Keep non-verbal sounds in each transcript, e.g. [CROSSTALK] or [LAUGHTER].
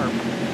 sharp.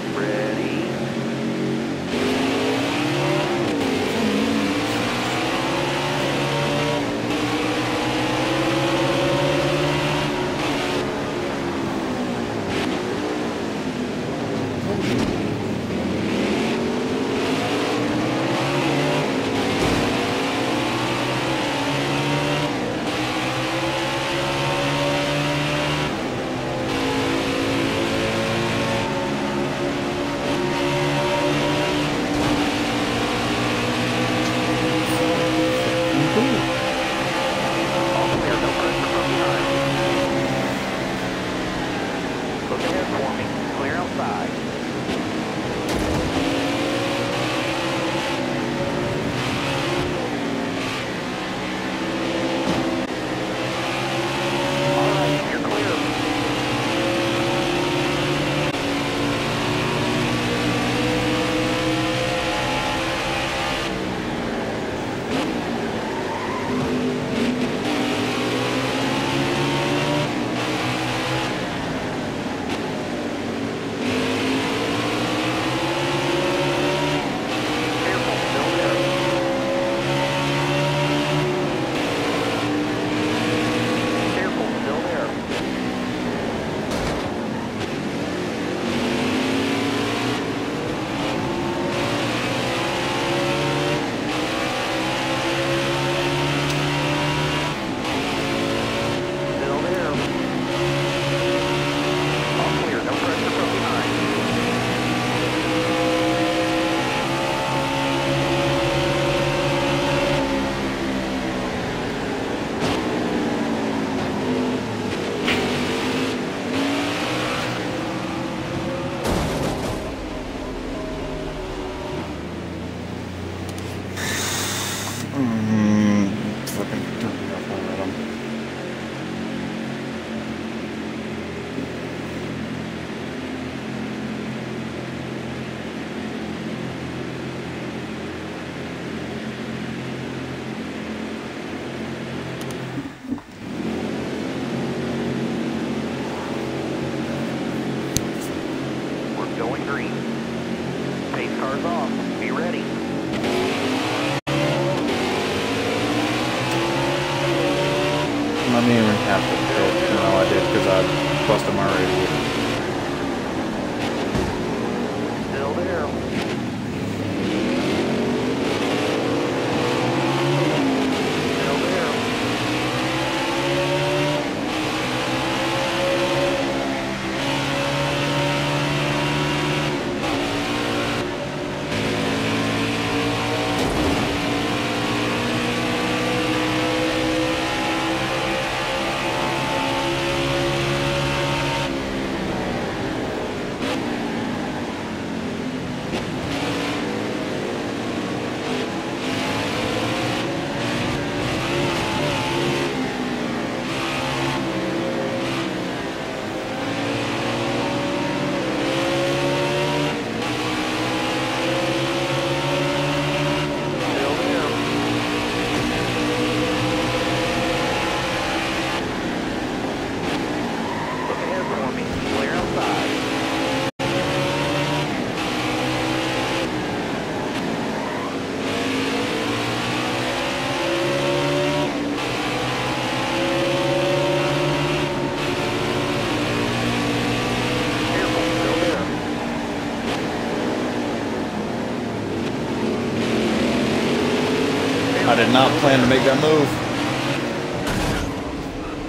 Plan to make that move.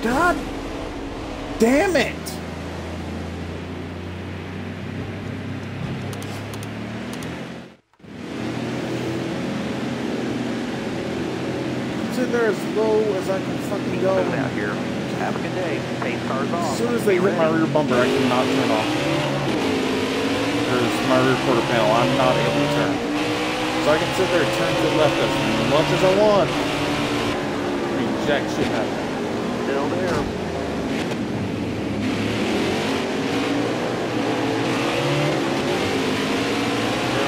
God damn it! Sit there as low as I can fucking go. Moving out here. Have a good day. Pace car's off. As soon as they Be hit my rear bumper, I cannot turn off. There's my rear quarter panel. I'm not able to turn. So I can sit there and turn to the left as much as I want. Happen. Still there. Still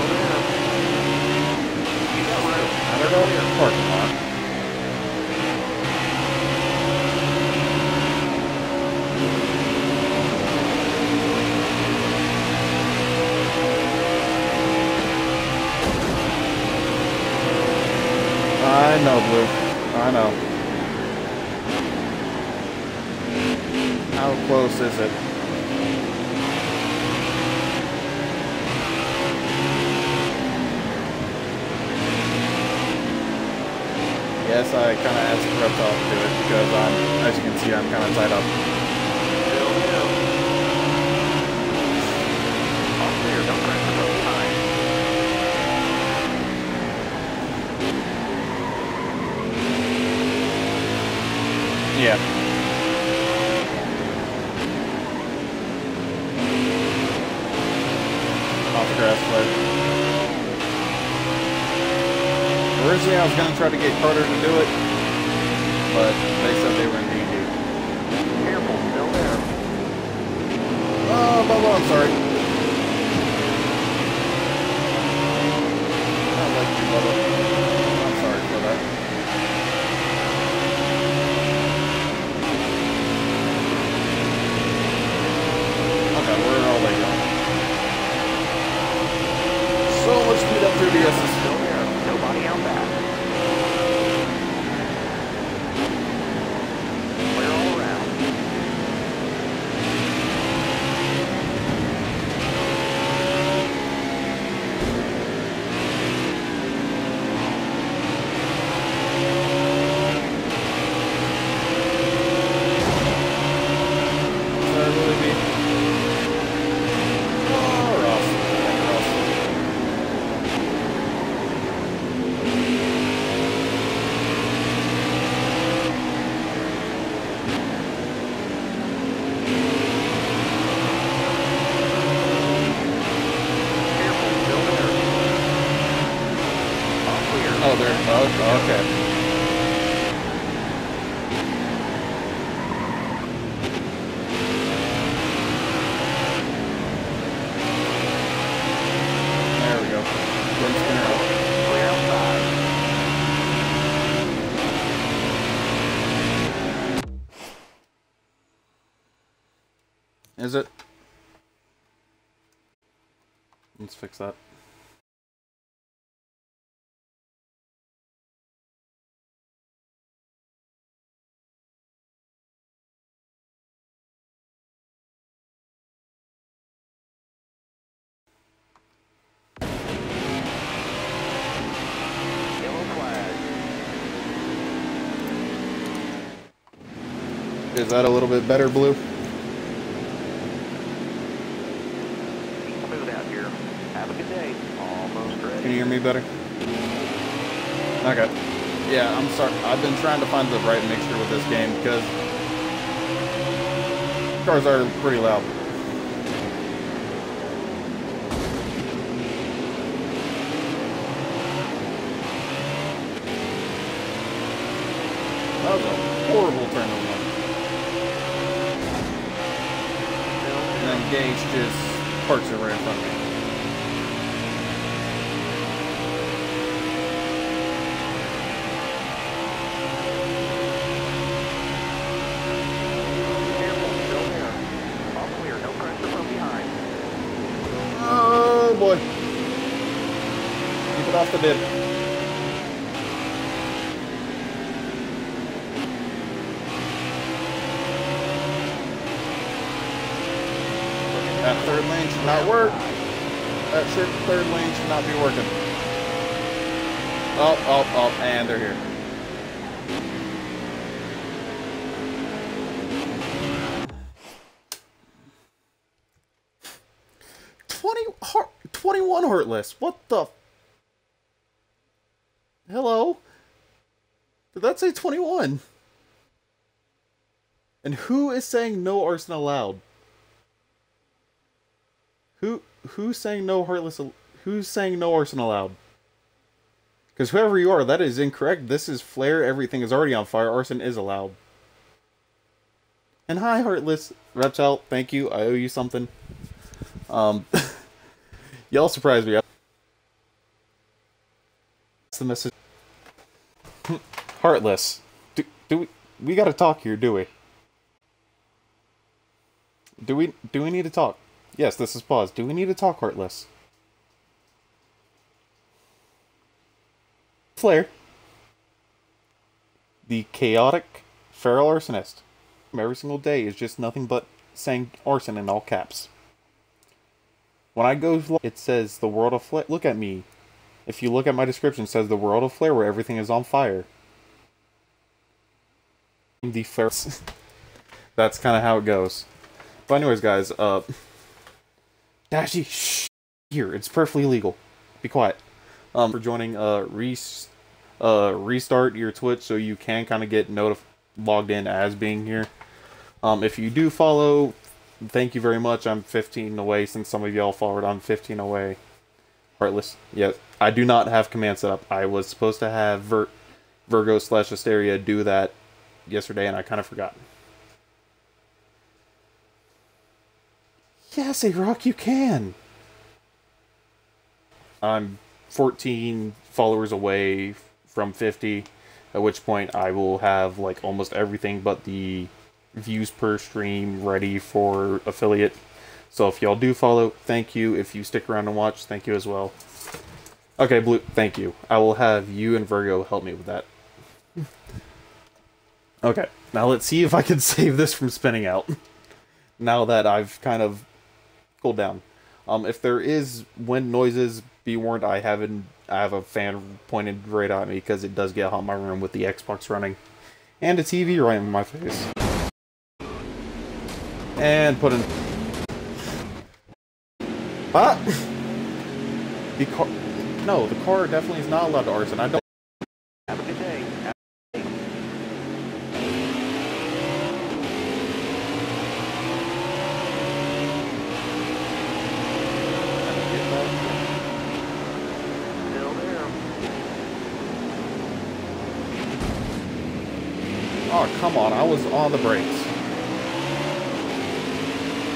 there. You got room. I don't know. Parking lot. know, Blue. I know. Is it? Yes, I kind of asked Reptile to do it because as you can see, I'm kind of tied up. Still new. All clear, no pressure from behind. Yeah. Off the grass sled. Originally, I was going to try to get Carter to do it, but they said they were in D&D. Careful, still there. Oh, Bubba, I'm sorry. I like you, Bubba. I'm sorry for that. Okay, where are they going? So much speed up through the SS. Still there. Nobody out back. Clear all around. Sorry, will it be? Oh, Ross. Ross. Careful, still there. All clear. Oh, there. Oh, okay. There we go. One spinner out. Clear outside. Is it? Let's fix that. Is that a little bit better, Blue? Smooth out here. Have a good day. Me better? Okay. Yeah, I'm sorry. I've been trying to find the right mixture with this game because cars are pretty loud. That was a horrible turn of one. And then Gage just parks it right in front of me. Careful, still there. All clear, no pressure from behind. Oh boy. Keep it off the bib. That third lane should not work. That should, third lane should not be working. Oh, oh, oh, and they're here. Twenty heart, twenty-one heartless. What the? Hello. Did that say twenty-one? And who is saying no arson allowed? Who who's saying no heartless? Who's saying no arson allowed? Because whoever you are, that is incorrect. This is flare. Everything is already on fire. Arson is allowed. And hi, heartless reptile. Thank you. I owe you something. Um, [LAUGHS] y'all surprised me. That's the message. [LAUGHS] Heartless. Do, do we we got to talk here, do we? Do we do we need to talk? Yes, this is pause. Do we need to talk, Heartless? Flare. the chaotic feral arsonist. Every single day is just nothing but saying arson in all caps. When I go, it says the world of flare. Look at me. If you look at my description, says the world of flare where everything is on fire. The fair. [LAUGHS] That's kind of how it goes. But anyways, guys, uh, Dashy, shh, here. It's perfectly legal. Be quiet. Um, for joining, uh, re, uh, restart your Twitch so you can kind of get notif logged in as being here. Um, if you do follow, thank you very much. I'm 15 away since some of y'all followed. I'm 15 away. Heartless. Yes, I do not have command set up. I was supposed to have Vir Virgo slash Asteria do that yesterday, and I kind of forgot. Yes, a rock you can. I'm 14 followers away from 50, at which point I will have like almost everything but the views per stream ready for affiliate. So if y'all do follow, thank you. If you stick around and watch, thank you as well. Okay, Blue, thank you. I will have you and Virgo help me with that. Okay, now let's see if I can [LAUGHS] save this from spinning out. now that I've kind of cooled down. Um, if there is wind noises, be warned. I haven't. I have a fan pointed right at me because it does get hot in my room with the Xbox running, and a TV right in my face. And put in. Ah. The car. No, the car definitely is not allowed to arson. I don't. Have a good day. Still there. Oh come on! I was on the brakes.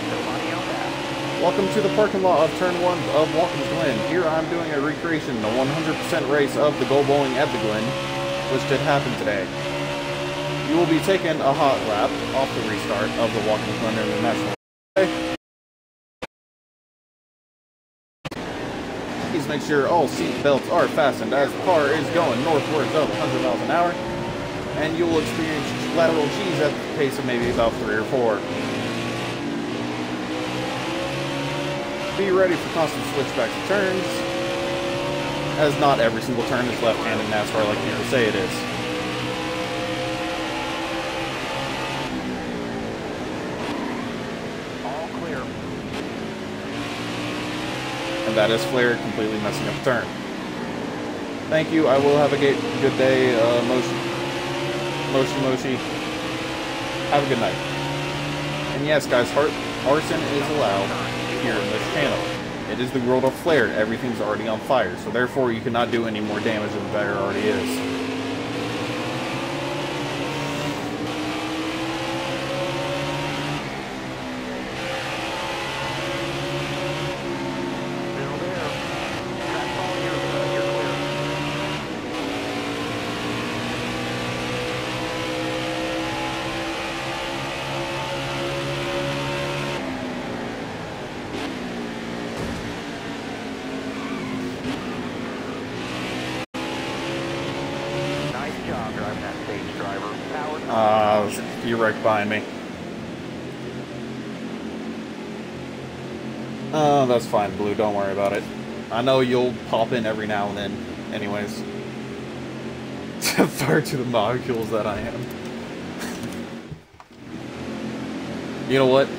Nobody on that. Welcome to the parking lot of Turn 1 of Watkins Glen. Here I'm doing a recreation, the 100% race of the Go Bowling at the Glen, which did happen today. You will be taking a hot lap off the restart of the Watkins Glen International. Please make sure all seat belts are fastened as the car is going northwards of 100 miles an hour, and you will experience lateral G's at the pace of maybe about 3 or 4. Be ready for constant switchbacks and turns, as not every single turn is left-handed NASCAR like people say it is. All clear. And that is Flare completely messing up the turn. Thank you. I will have a good day, uh, Moshi. Moshi Moshi. Have a good night. And yes, guys, heart, arson is allowed here in this channel. It is the world of Flare. Everything's already on fire, so therefore you cannot do any more damage than there already is. Still there. Track ball, you're, uh, you're clear. Nice job driving that stage driver. Power. Uh, you're right behind me. Oh, that's fine, Blue. Don't worry about it. I know you'll pop in every now and then. Anyways. [LAUGHS] Fire to the molecules that I am. [LAUGHS] you know what?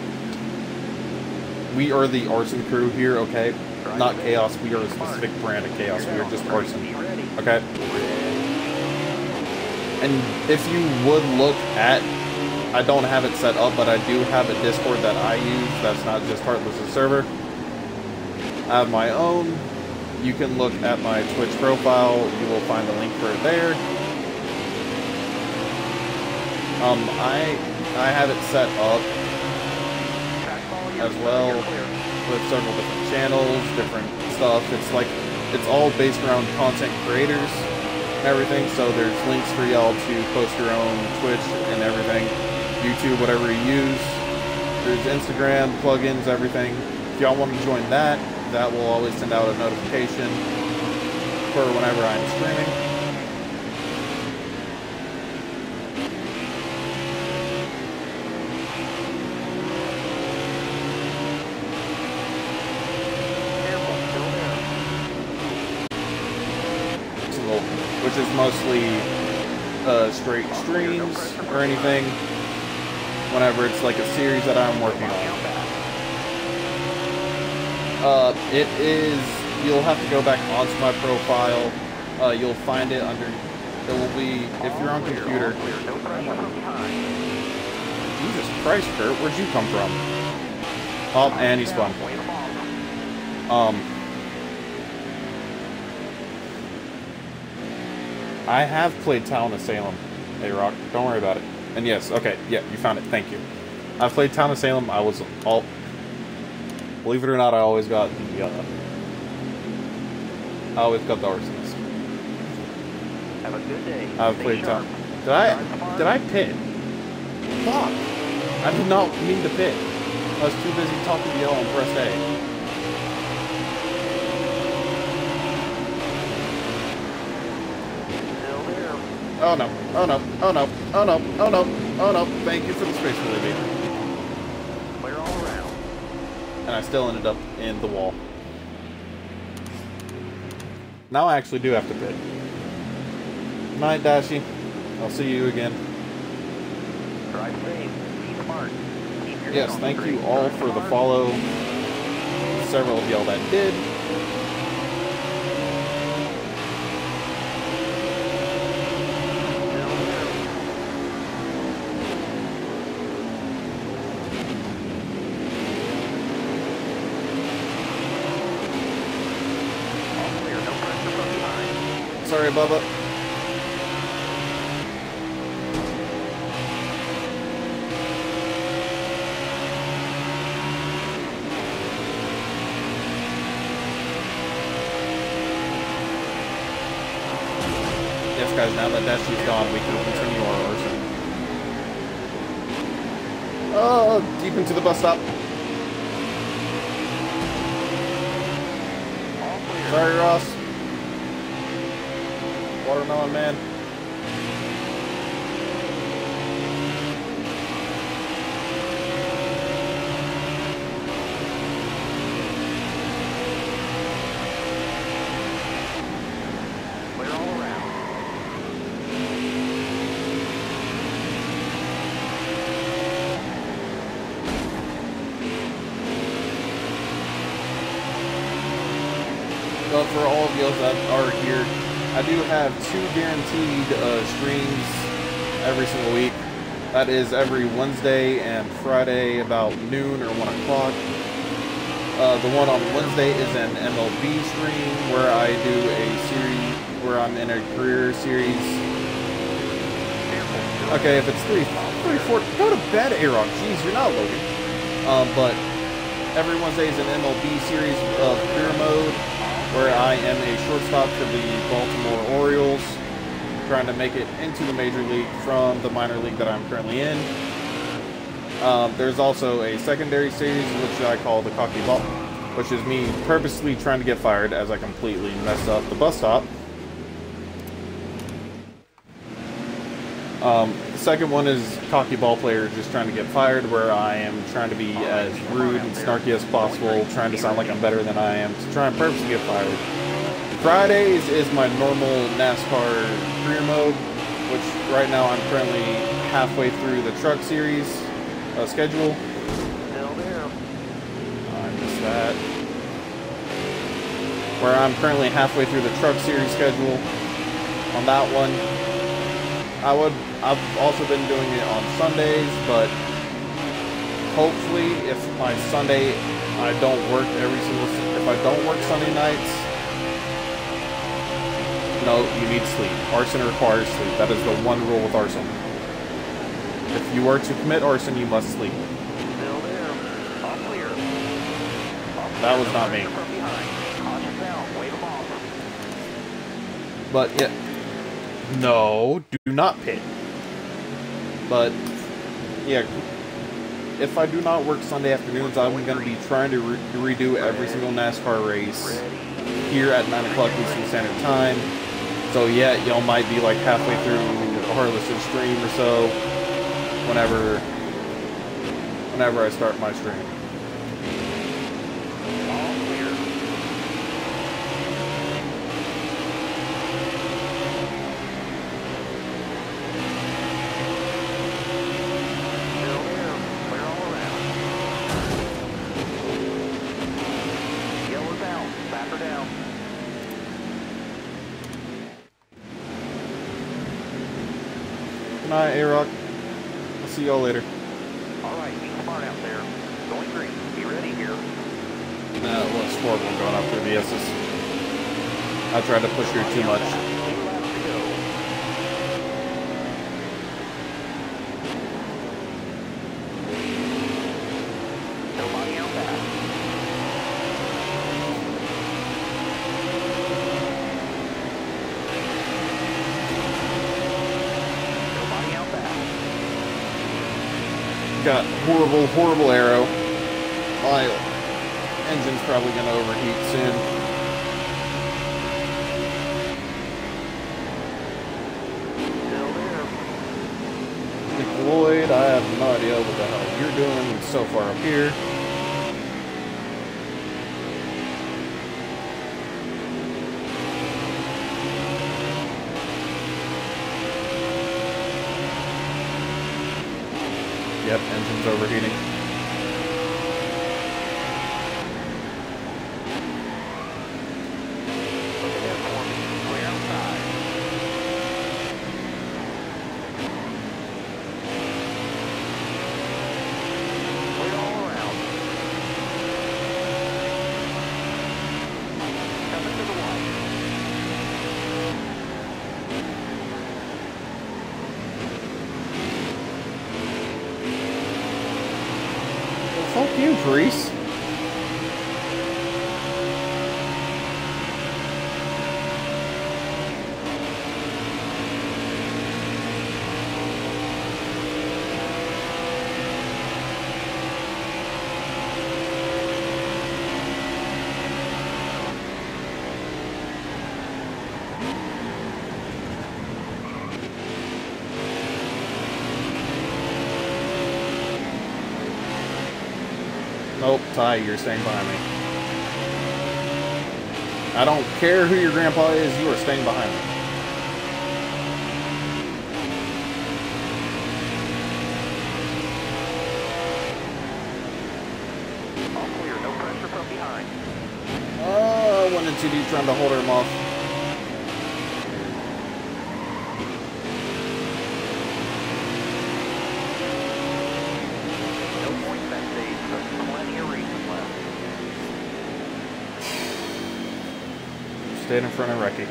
We are the arson crew here, okay? Not chaos. We are a specific brand of chaos. We are just arson. Okay? And if you would look at, I don't have it set up, but I do have a Discord that I use that's not just Heartless' server. Have my own. You can look at my Twitch profile. You will find the link for it there. Um, I I have it set up as well with several different channels, different stuff. It's like it's all based around content creators and everything. So there's links for y'all to post your own Twitch and everything, YouTube, whatever you use. There's Instagram plugins, everything. If y'all want to join that, that will always send out a notification for whenever I'm streaming. Which is mostly uh, straight streams or anything whenever it's like a series that I'm working on. Uh, it is. You'll have to go back onto my profile. Uh, you'll find it under. It will be if you're on computer. Jesus Christ, Kurt, where'd you come from? Oh, and he spun. Um. I have played Town of Salem. Hey, Rock, don't worry about it. And yes, okay, yeah, you found it. Thank you. I've played Town of Salem. I was all. Believe it or not, I always got the. Uh, I always got the arsons. Have a good day. I've Stay played. Town. Did I? Did I pit? Fuck! I did not mean to pit. I was too busy talking to y'all and pressed A. Oh no! Oh no! Oh no! Oh no! Oh no! Oh no! Thank you for the space relieving. Clear all around. And I still ended up in the wall. Now I actually do have to pit. Night, Dashi. I'll see you again. Drive safe. Be smart. Keep Yes, thank you all for the follow. Several of y'all that did. Still there. All clear. No pressure from behind. Sorry, Bubba. Yes, guys, now that Dashi's gone, we can continue our arson. Oh, deep into the bus stop. Sorry, Ross. Watermelon man. Clear all around. But for all of you that are here, I do have two guaranteed uh, streams every single week. That is every Wednesday and Friday about noon or 1 o'clock. Uh, the one on Wednesday is an MLB stream where I do a series where I'm in a career series. Okay, if it's 3, 3 4, go to bed, A-Rock. Jeez, you're not Logan. Um, but every Wednesday is an MLB series of career mode where I am a shortstop for the Baltimore Orioles, trying to make it into the major league from the minor league that I'm currently in. Um, there's also a secondary series which I call the Cocky Ball, which is me purposely trying to get fired as I completely messed up the bus stop. Um, the second one is cocky ball player just trying to get fired, where I am trying to be as rude and snarky as possible, trying to sound like I'm better than I am, to try and purposely get fired. Fridays is my normal NASCAR career mode, which right now I'm currently halfway through the truck series uh, schedule. I missed that. Where I'm currently halfway through the truck series schedule. On that one, I would. I've also been doing it on Sundays, but hopefully, if my Sunday I don't work every single. If I don't work Sunday nights, no, you need sleep. Arson requires sleep. That is the one rule with arson. If you are to commit arson, you must sleep. That was not me. But yeah, no, do not pit. But yeah, if I do not work Sunday afternoons, I'm going to be trying to re- redo every single NASCAR race here at 9 o'clock Eastern Standard Time. So yeah, y'all might be like halfway through a Harleston stream or so whenever whenever I start my stream. All clear. Good night, A-Rock. I'll see y'all later. All right, be smart out there. Going green. Be ready here. Nah, it looks horrible going up through the S's. I tried to push here too much. Two laps to go. Nobody out back. Nobody out back. Got horrible, horrible arrow. My engine's probably gonna overheat soon. I have no idea what the hell you're doing so far up here. Yep, engine's overheating. Look at that for me. Clear outside. Clear all around. Coming to the white. Well, fuck you, Reese. Nope, Ty, you're staying behind me. I don't care who your grandpa is, you are staying behind me. All clear. No pressure from behind. Oh, one and two D trying to hold him off. No points that stage, but plenty of races left. In front of Recky.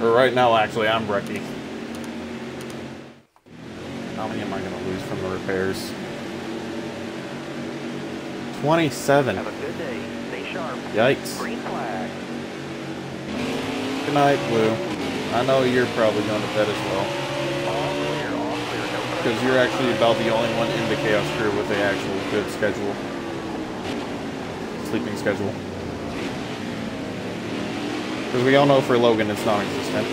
Or right now, actually, I'm Recky. How many am I going to lose from the repairs? 27. Have a good day. Stay sharp. Yikes. Green flag. Good night, Blue. I know you're probably going to bed as well. All clear. All clear. No pressure. Because you're actually about the only one in the Chaos crew with a actual good schedule. Sleeping schedule. Because we all know for Logan it's non-existent.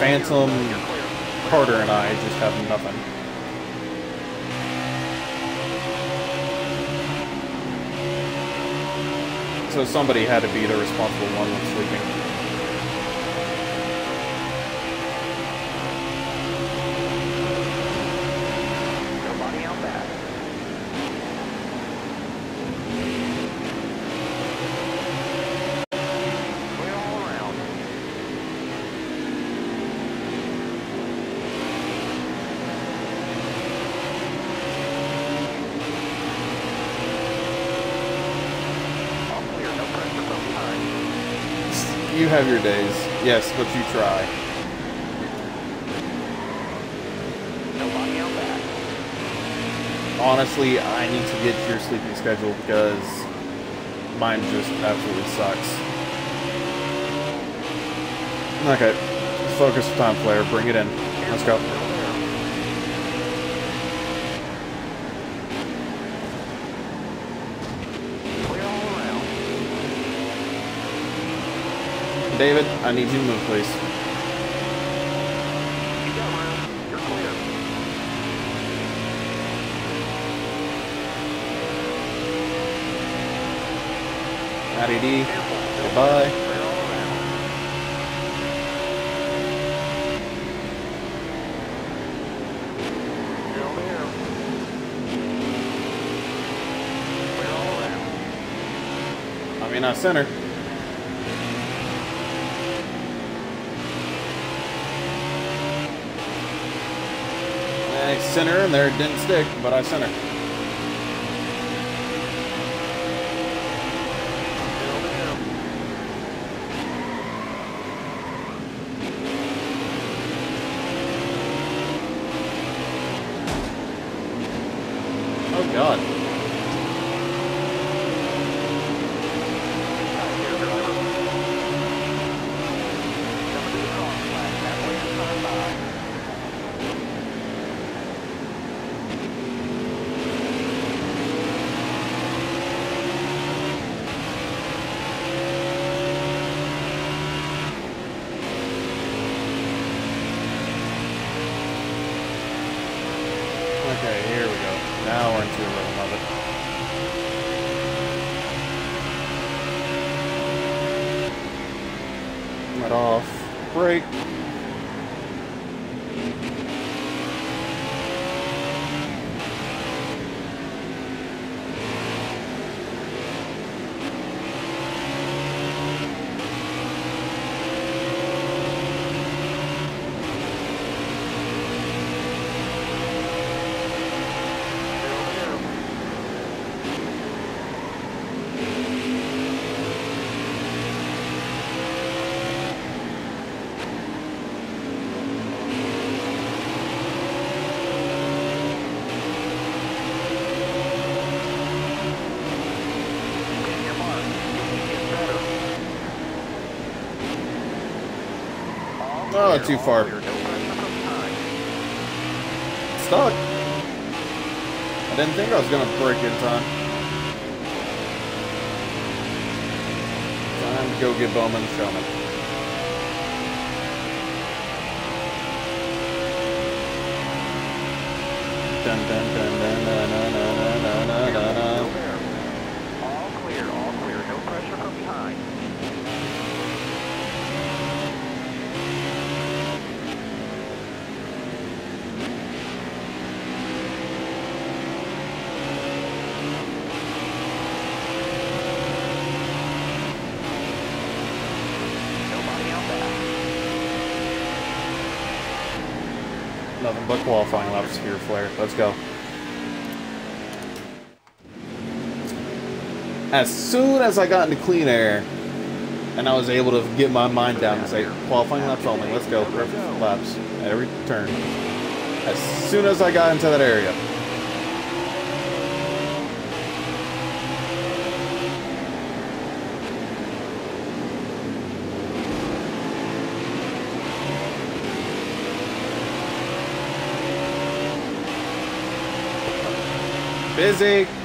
Phantom, Carter, and I just have nothing. So somebody had to be the responsible one when sleeping. Nobody out back. Clear all around. All clear. No pressure from behind. You have your days. Yes, but you try. Honestly, I need to get your sleeping schedule because mine just absolutely sucks. Okay, focus time flare. Bring it in. Let's go. Still there. Clear all around. David, I need you to move, please. Matty D, goodbye. All around. I mean, not sent her in there, it didn't stick, but I sent her. Oh god. Out here, driver. Coming to the crosswalk, halfway to turn by. Okay, here we go. Now we're into the rhythm of it. Let off. Brake. Building him. Hit your mark. Keep getting better. All Oh, too far. Stuck. I didn't think I was gonna break in time. Time to go get Bowman and Showman. Dun dun dun dun dun dun dun dun. Still there. All clear, all clear. No pressure from behind. Nobody out back. Nothing but qualifying laps here, Flare. Let's go. As soon as I got into clean air, and I was able to get my mind down and say, qualifying laps only, let's go, perfect laps at every turn. As soon as I got into that area. Busy.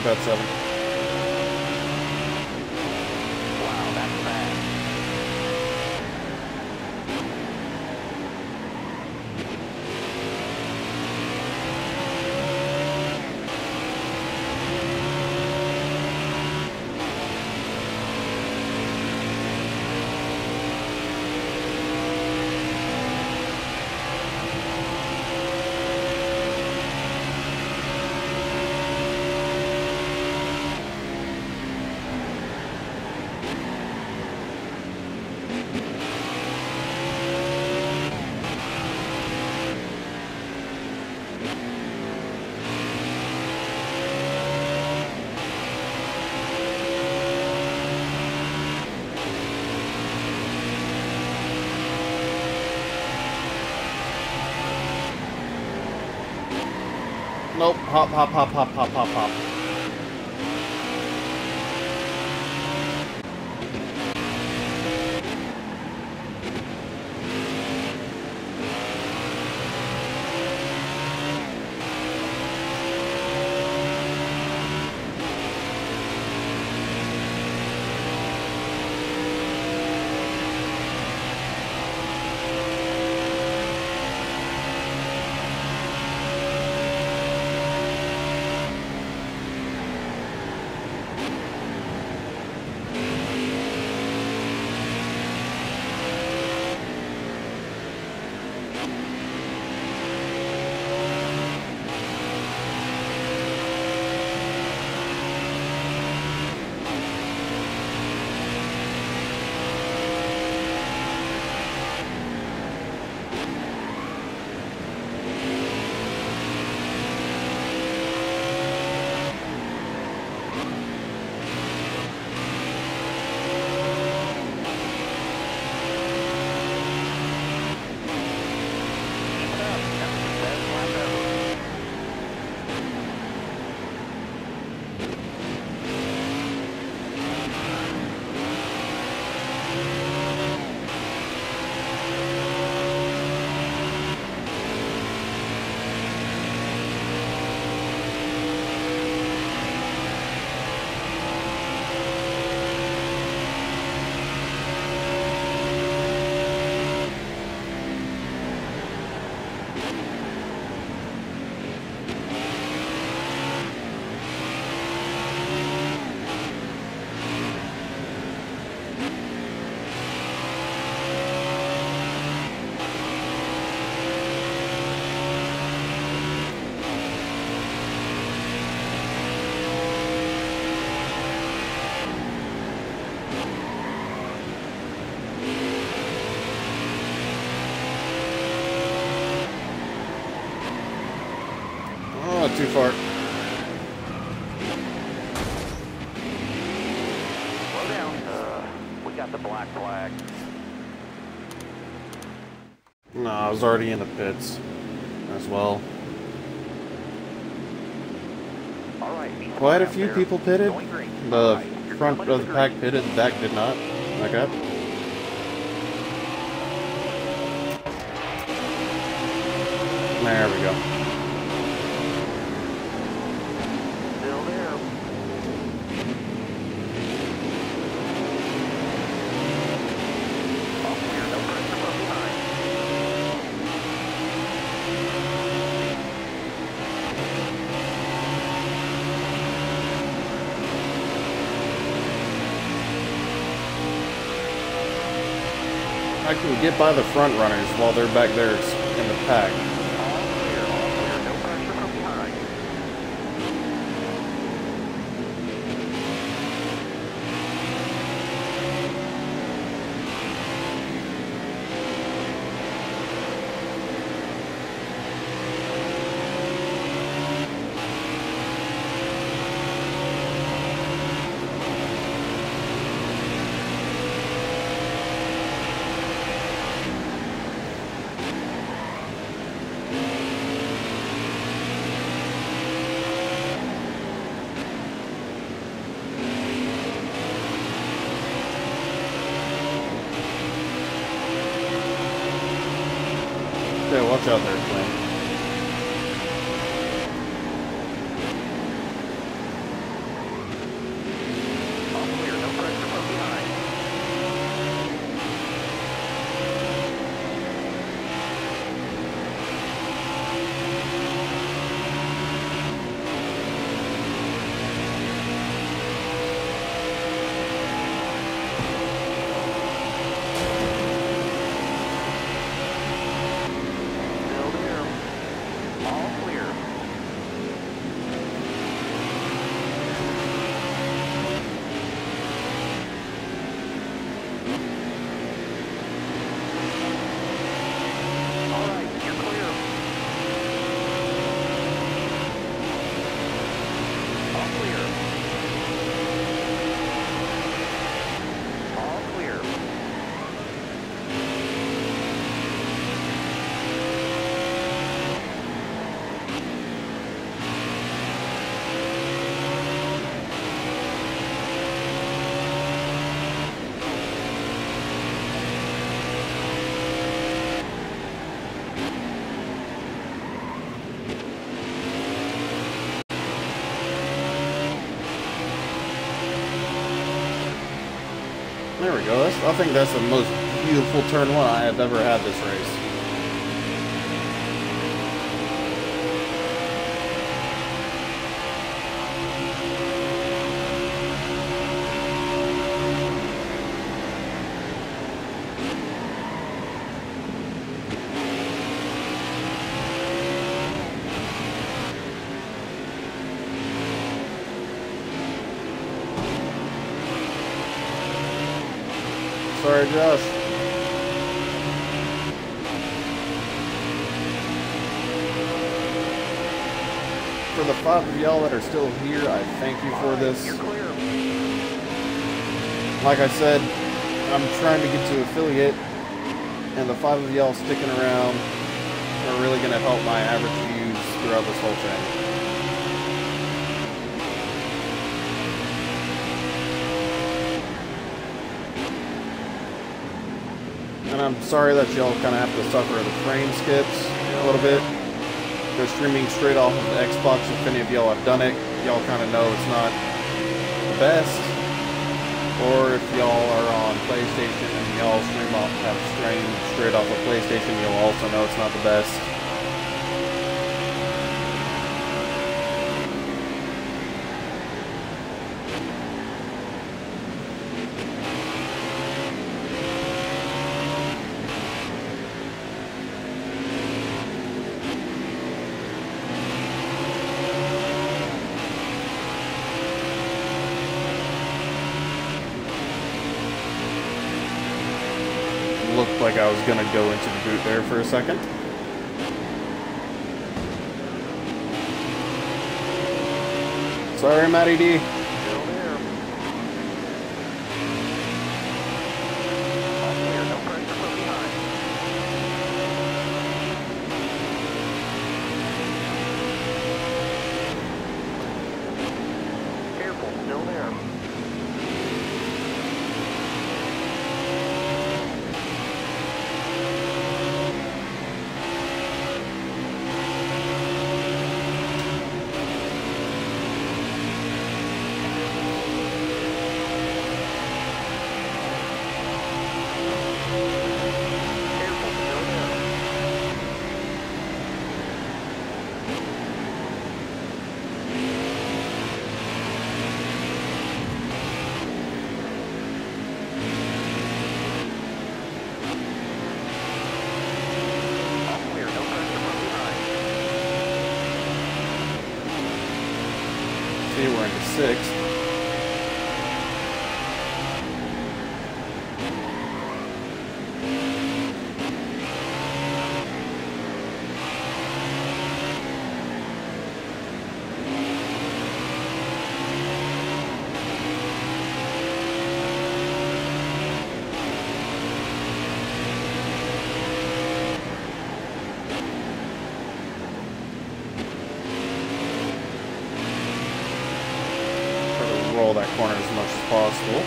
About seven. Wow, that's fast. Nope. Hop, hop, hop, hop, hop, hop, hop. Too far. Slow down. Uh, we got the black flag. No, I was already in the pits as well. All right. Quite a few there. people pitted. The front of the pack pitted, the back did not. Up. There we go. I can get by the front runners while they're back there in the pack. We go. That's, I think that's the most beautiful turn one I have ever had this race. Thank you for this. Like I said, I'm trying to get to affiliate, and the five of y'all sticking around are really going to help my average views throughout this whole thing. And I'm sorry that y'all kind of have to suffer the frame skips a little bit. They're streaming straight off of the Xbox. If any of y'all have done it, y'all kind of know it's not the best. Or if y'all are on PlayStation and y'all stream off, have streamed straight off of PlayStation, you'll also know it's not the best. Looked like I was gonna go into the boot there for a second. Sorry, Matty D. Still there. All clear. No pressure from behind. Careful. Still there. Careful. Still there. All clear. No pressure from behind. See, we're into sixth. Try to roll that corner as much as possible.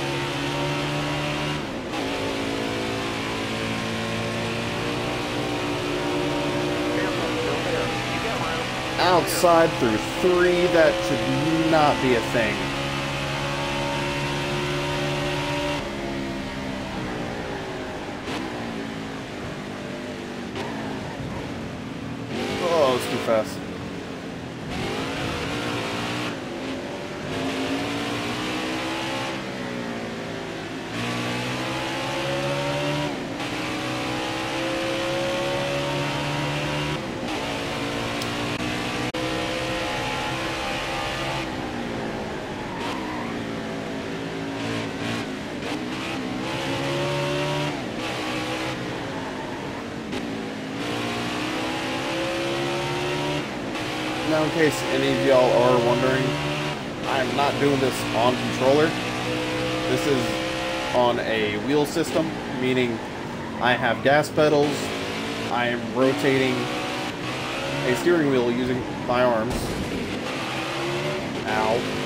Outside through three, that should not be a thing. Oh, it's too fast. Now, in case any of y'all are wondering, I'm not doing this on controller. This is on a wheel system, meaning I have gas pedals. I am rotating a steering wheel using my arms. Ow.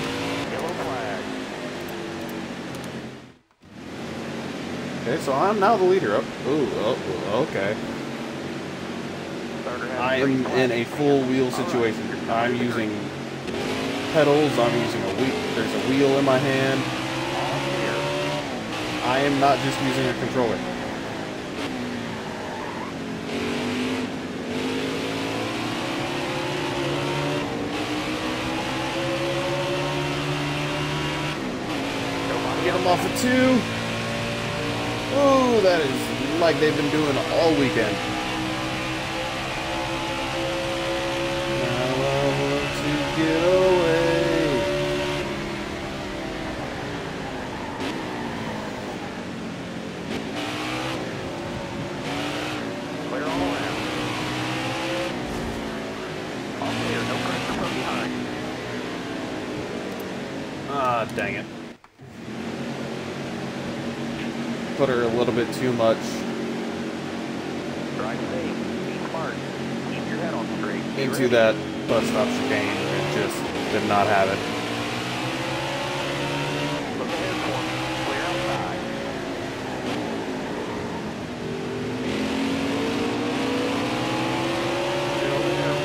Okay, so I'm now the leader. Oh, ooh, oh, okay. Starter I am in a full wheel situation. I'm using pedals. I'm using. There's a wheel in my hand. I am not just using a controller. Get them off of two. Oh, that is like they've been doing all weekend. Now I want to get away. Clear all around. All clear, no pressure from behind. Ah, dang it. Put her a little bit too much Drive safe, be smart, keep your head on straight. much. into that bus stop chicane and just did not have it. Look ahead for me. Clear outside. Still there.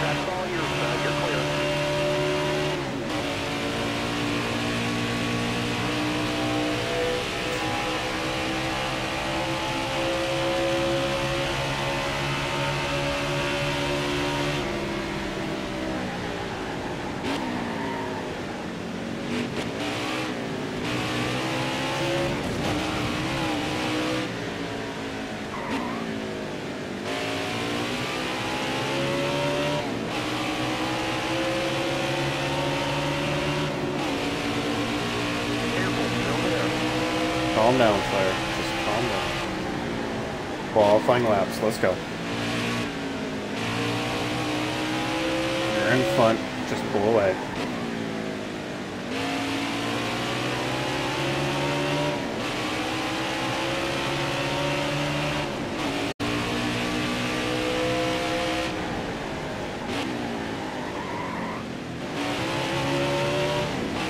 Track's all yours, bud. You're clear. Careful, still there. Calm down, Claire. Just calm down. Qualifying laps. Let's go. You're in front. Just pull away.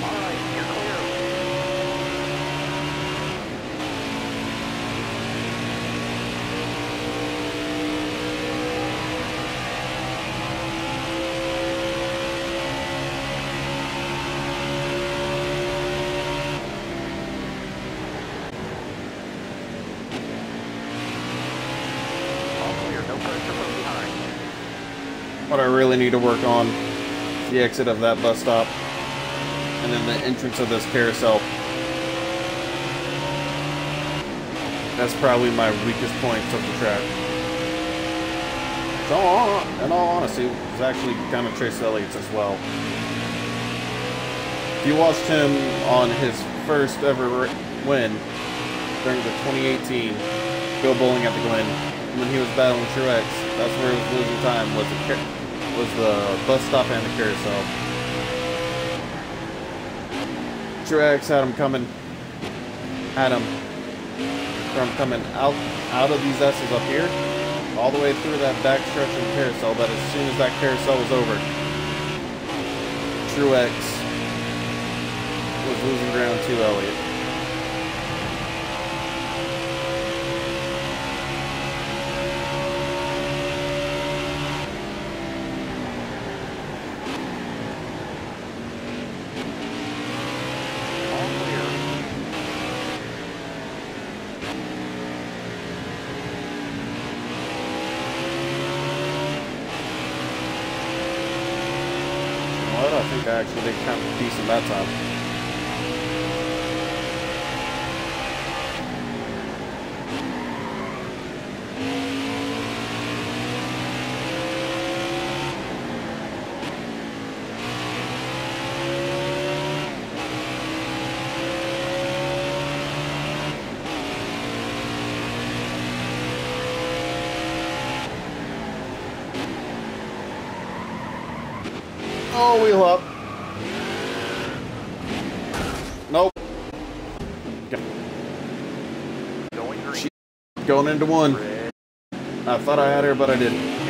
All right, you're clear. All clear, no pressure from behind. What I really need to work on the exit of that bus stop and then the entrance of this carousel. That's probably my weakest point of the track. So, in all honesty, it's actually kind of Chase Elliott's as well. If you watched him on his first ever win during the 2018 Go Bowling at the Glen, when he was battling Truex, that's where he was losing time was the was the bus stop and the carousel. Truex had him coming, had him from coming out out of these S's up here, all the way through that back stretch carousel. But as soon as that carousel was over, Truex was losing ground to Elliott. Actually kind of decent that time. Oh, wheel up. Nope. Going green. Going into one. I thought I had her, but I didn't.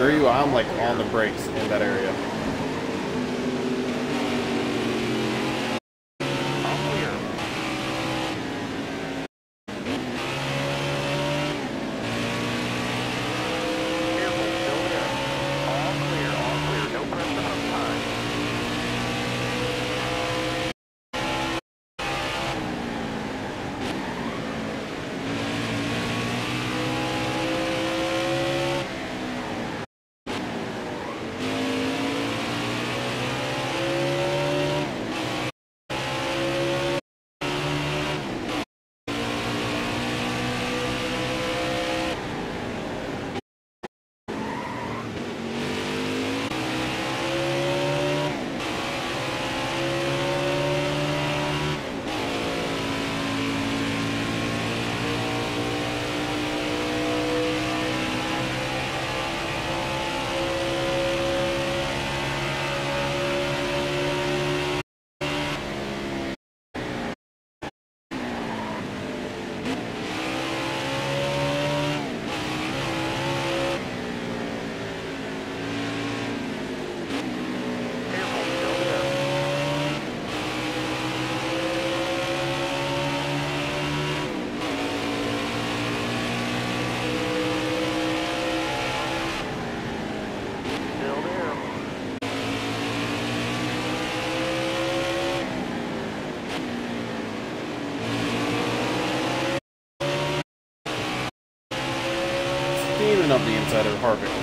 through. I'm like, outside of Harvick.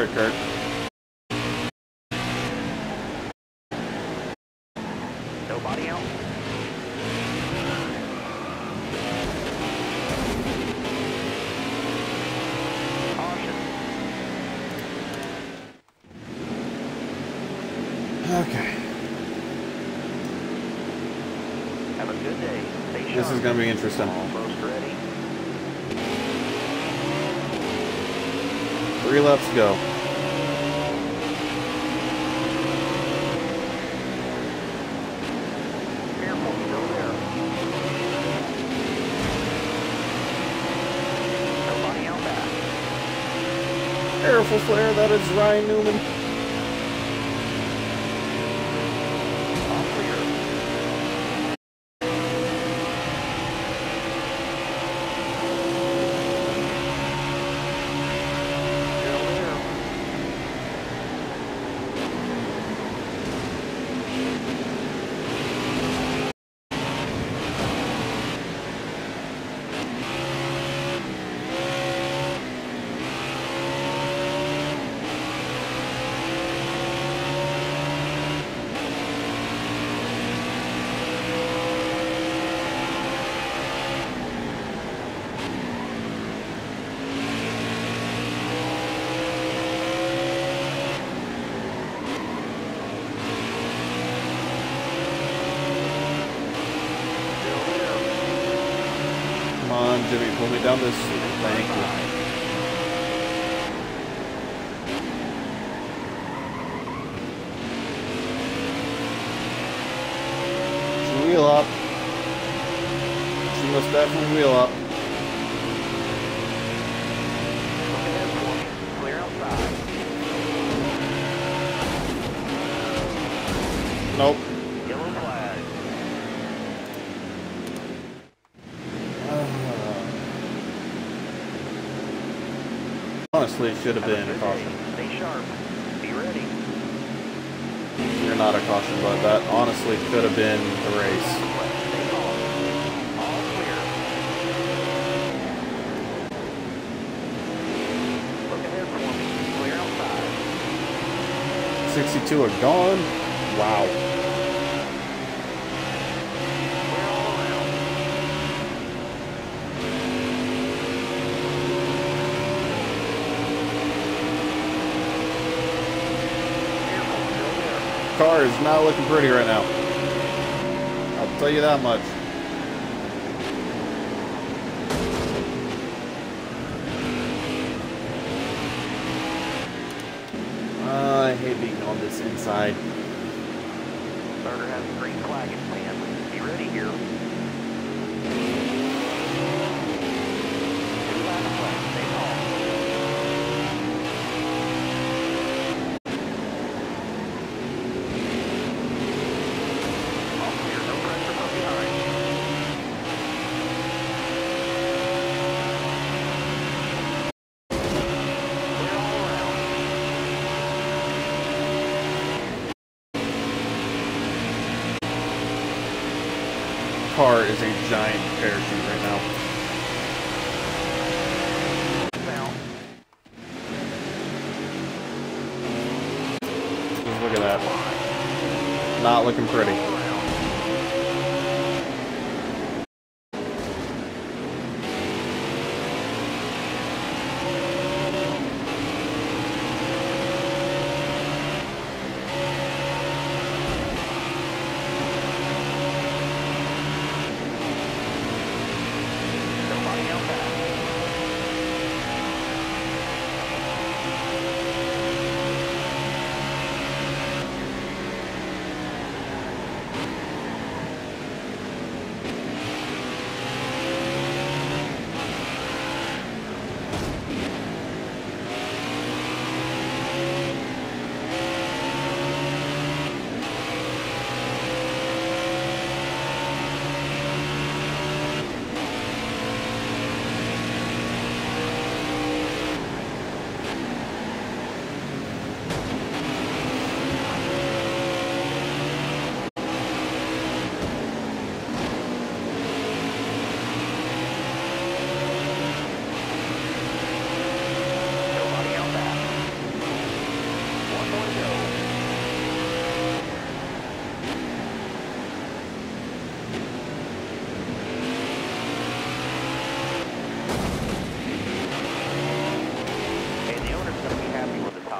Sorry, Kurt. Nobody else? Caution. Okay. Have a good day. Stay this is going to be interesting. Almost ready. Three laps to go. Flare, that is Ryan Newman. All clear. Still there. Still there. Come on, Jimmy, pull me down this. Thank you. Wheel up. She must definitely wheel up. Look ahead for me. Clear outside. Nope. Yellow flag. Honestly, it should have been a caution. Stay sharp. Be ready. You're not a caution, but that honestly could have been the race. Stay calm. All clear. Look ahead for me. Clear outside. 62 are gone. Wow. Clear all around. Careful, still there. Car is not looking pretty right now. I'll tell you that much. Uh, I hate being on this inside. Starter has a green flag in hand. Be ready here. Two laps left. Stay calm. All clear. No pressure from behind. Clear all around. Car is a giant parachute right now. Look at that. Not looking pretty.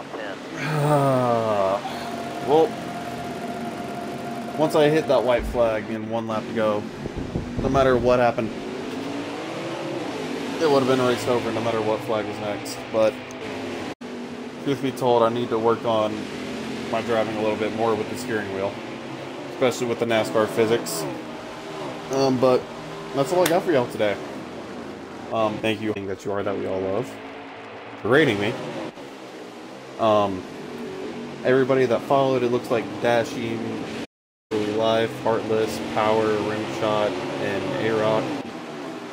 Top ten. [SIGHS] well, once I hit that white flag and one lap to go, no matter what happened. It would have been raced over no matter what flag was next. But truth be told, I need to work on my driving a little bit more with the steering wheel, especially with the NASCAR physics. Um, but that's all I got for y'all today. Um, thank you that you are that we all love for rating me. Um, everybody that followed, it looks like Really Life, Heartless, Power, Rimshot, and A-Rock.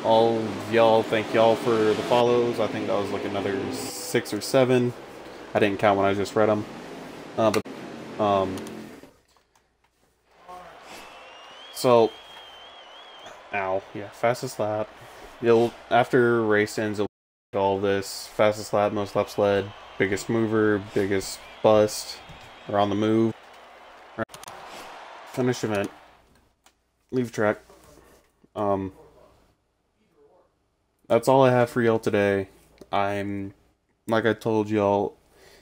All y'all, thank y'all for the follows. I think that was like another six or seven. I didn't count when I just read them. Uh, but, um, so, ow, yeah, fastest lap. You'll, after race ends, you'll all this. Fastest lap, most laps led, biggest mover, biggest bust, or on the move. Finish event. Leave track. Um, that's all I have for y'all today. I'm, like I told y'all,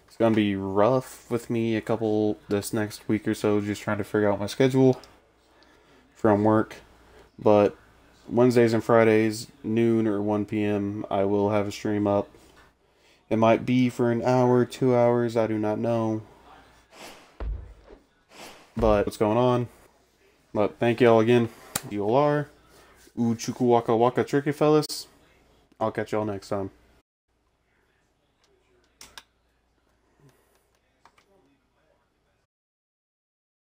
it's gonna be rough with me a couple this next week or so, just trying to figure out my schedule from work. But Wednesdays and Fridays, noon or 1 p.m., I will have a stream up. It might be for an hour, two hours, I do not know. But what's going on? But thank y'all again. You all are. Waka waka tricky fellas. I'll catch y'all next time.